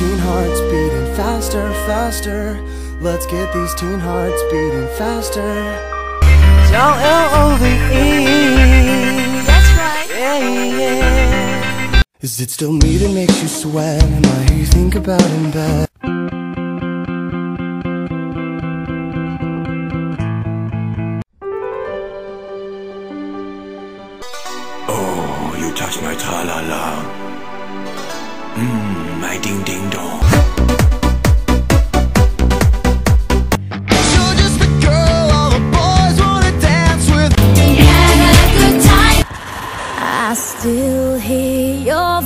teen hearts beating faster, faster. Let's get these teen hearts beating faster. L-L-O-V-E. That's right. Yeah, yeah. Is it still me that makes you sweat? Am I who you think about in bed? Oh, you touch my tra-la-la. Mmm, my ding-ding-dong.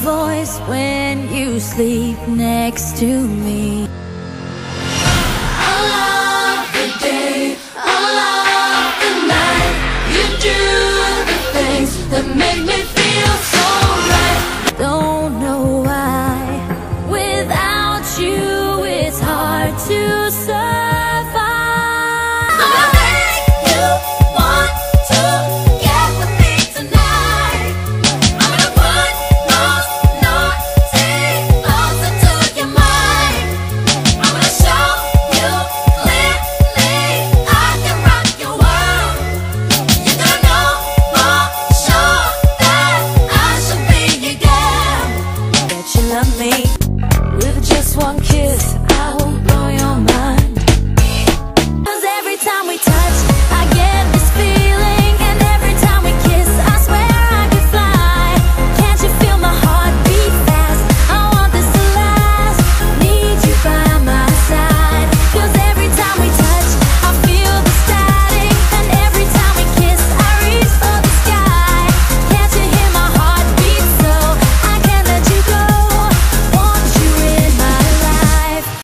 Voice when you sleep next to me. One kiss.